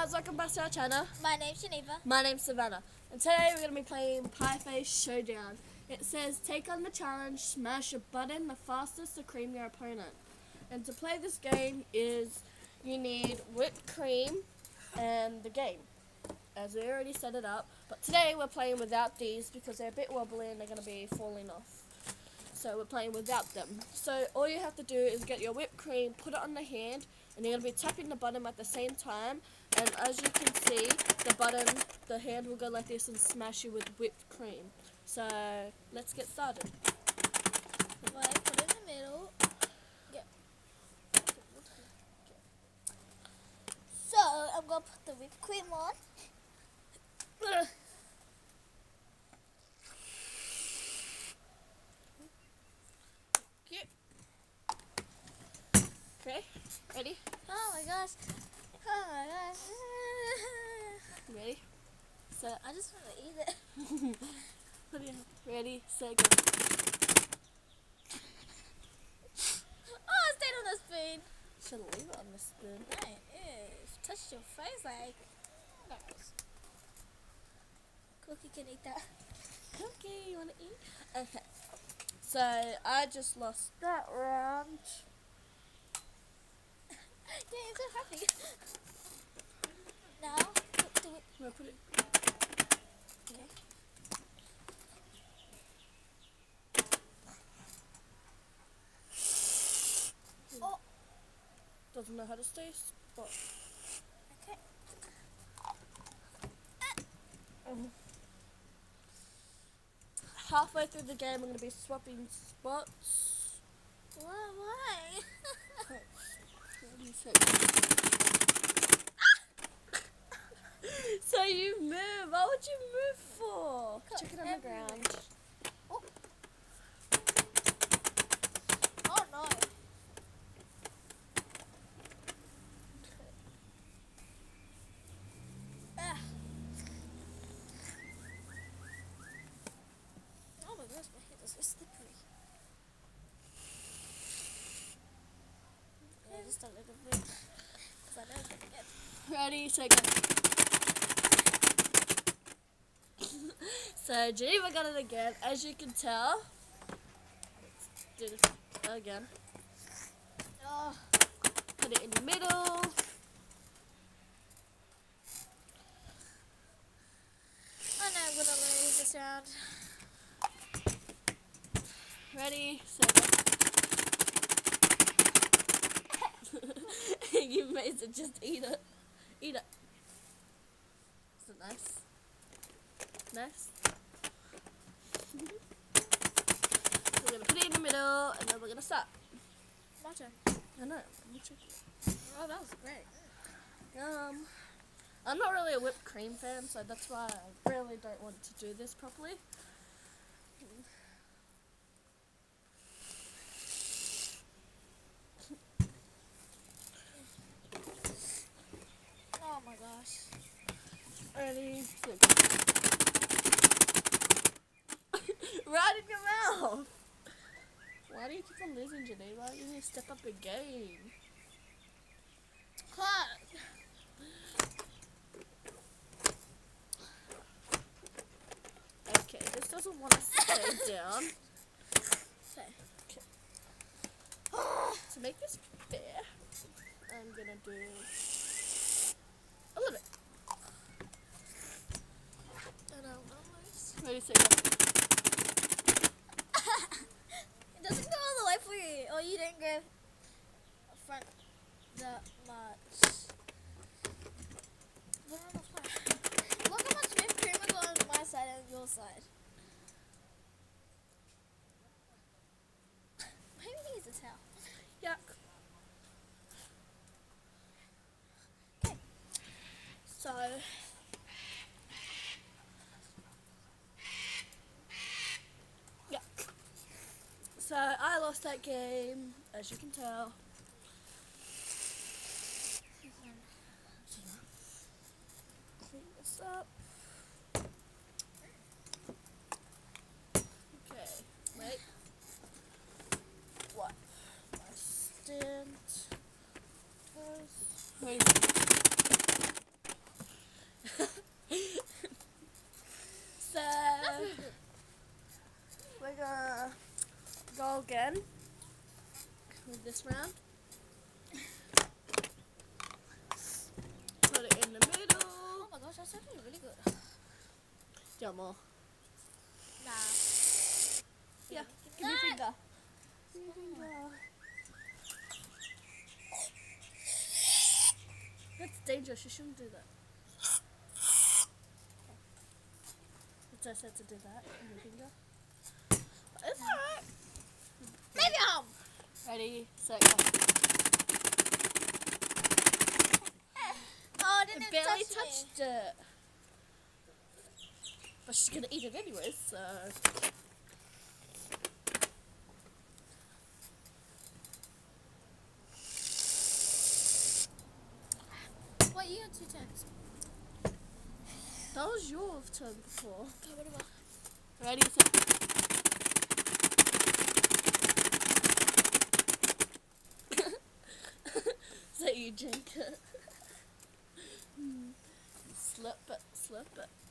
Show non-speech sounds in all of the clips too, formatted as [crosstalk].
guys, welcome back to our channel. My name's Geneva. My name's Savannah, and today we're going to be playing Pie Face Showdown. It says, take on the challenge, smash a button the fastest to cream your opponent. And to play this game is, you need whipped cream and the game, as we already set it up. But today we're playing without these because they're a bit wobbly and they're going to be falling off. So we're playing without them. So all you have to do is get your whipped cream, put it on the hand, and you're going to be tapping the bottom at the same time. And as you can see, the bottom the hand will go like this and smash you with whipped cream. So let's get started. Right, put it in the middle. Yep. So I'm gonna put the whipped cream on. [laughs] Cute. Okay, ready? Oh my gosh. Oh my gosh. Ready? Set. I just want to eat it. [laughs] Put it Ready, set, go. [laughs] Oh, it stayed on the spoon. Should leave it on the spoon. Right, ew. Touched your face like. Cookie can eat that. Cookie, you want to eat? Okay. So I just lost that round. [laughs] Yeah, I'm so happy. now, put the whip. I'm gonna put it. Okay. Oh, Doesn't know how to stay spot. okay. Uh. Halfway through the game, I'm gonna be swapping spots. Why? [laughs] Why? [laughs] So you move. What would you move for? Cut Check it on the ground. oh. oh no. Ah. Oh my gosh, my head is so slippery. Yeah, just a little bit. 'Cause I don't think it. Ready, go. [laughs] so Geneva got it again. As you can tell, did it again. Oh, Put it in the middle. I know I'm gonna lose this round. Ready, set, [laughs] you may just eat it. Eat it. It nice? Nice? we're gonna put it in the middle and then we're gonna start. My turn. I know. let me check it. Oh, that was great. Um, I'm not really a whipped cream fan, so that's why I really don't want to do this properly. Oh my gosh. Ready? set, [laughs] right in your mouth! Why do you keep on losing, Geneva? You need to step up your game. Cut. Okay, this doesn't want to stay [laughs] down. Okay. To make this fair, I'm gonna do a little bit. I don't Ready, set, go. It doesn't go all the way for you. Or you didn't go front that much. Look how much whipped cream on my side and your side. Maybe he needs a towel. Yuck. Okay. So. Yuck. So I lost that game, as you can tell. Clean this up. Okay, wait. What? My stand. Wait. You more? Nah. Yeah. Give Give me your that. finger. That's dangerous. You shouldn't do that. It's I said to do that. Give me your finger. But it's alright. Maybe um. Ready, set, go. Oh, didn't It it barely touch touched it. But she's gonna eat it anyway, so. What, you got two turns. That was your turn before. Okay. Ready, set. [laughs] so you drink [laughs] hmm. slip it, slip it.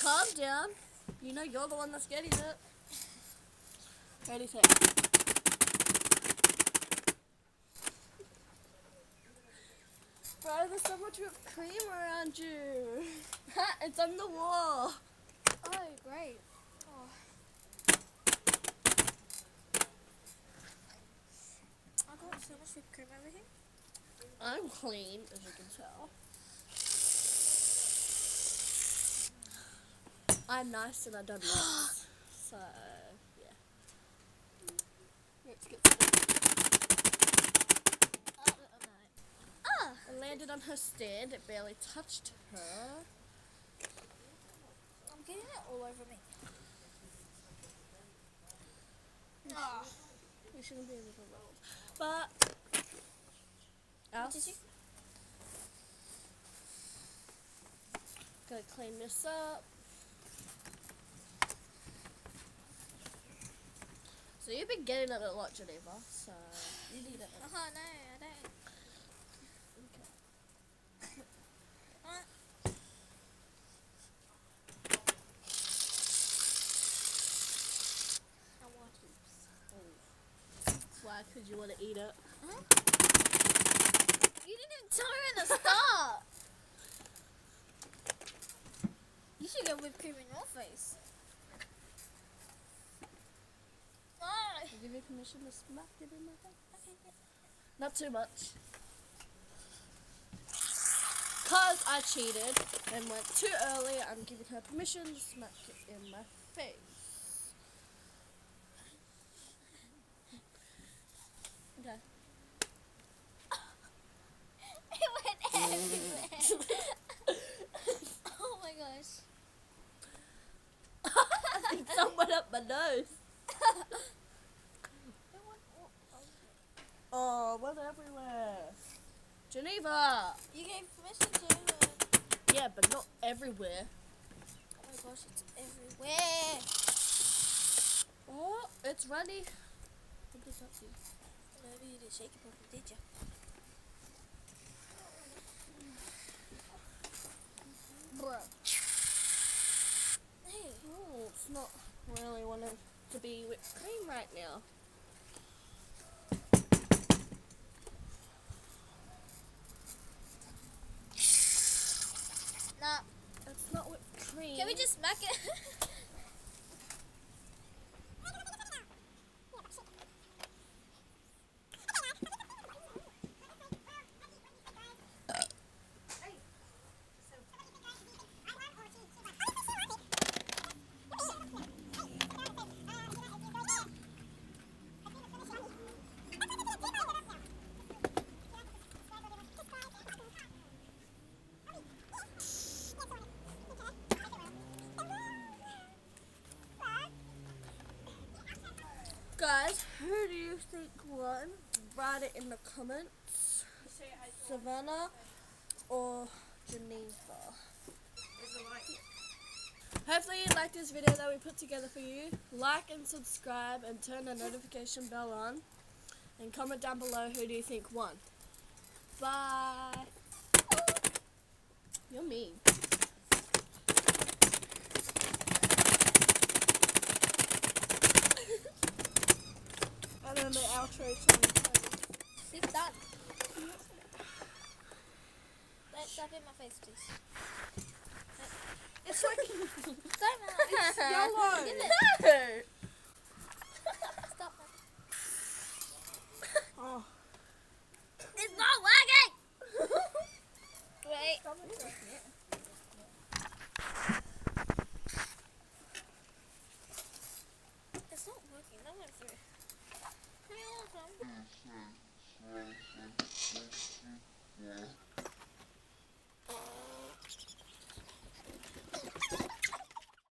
Calm down. You know you're the one that's getting it. Ready, set. Bro, there's so much cream around you. [laughs] it's on the wall. Oh, great. Oh. I so cream over here. I'm clean, as you can tell. I'm nice and I don't mess. [gasps] So, yeah. Let's get Oh, oh. Ah! It landed on her stand. It barely touched her. I'm getting it all over me. Ah. We shouldn't be able to roll. But, What did else, you? gotta clean this up. So you've been getting it a lot, Geneva. So you need it. Oh, no, I don't. Okay. I want heaps. Why? Because you want to eat it. You didn't tell me in the start. you should get whipped cream in your face. Ah. I give you permission to smack it in my face. Not too much. Cause I cheated and went too early, I'm giving her permission to smack it in my face. Okay. It went everywhere. oh my gosh. Some went up my nose. It went all over. Oh, went everywhere. Geneva. You gave permission to it. Yeah, but not everywhere. Oh my gosh, it's everywhere. Oh, it's ready. What does that do? Maybe you didn't shake it properly, did you? Bro. Hey. Oh, it's not really wanting to be whipped cream right now. Nah. It's not whipped cream. Can we just smack it? [laughs] Guys, who do you think won? Write it in the comments. Savannah or Geneva. Hopefully you like this video that we put together for you. Like and subscribe and turn the notification bell on. And comment down below who do you think won. Bye. You're mean. And then the outro song plays. It's done. Let's stop in my face, please. It's like Stop now. yellow.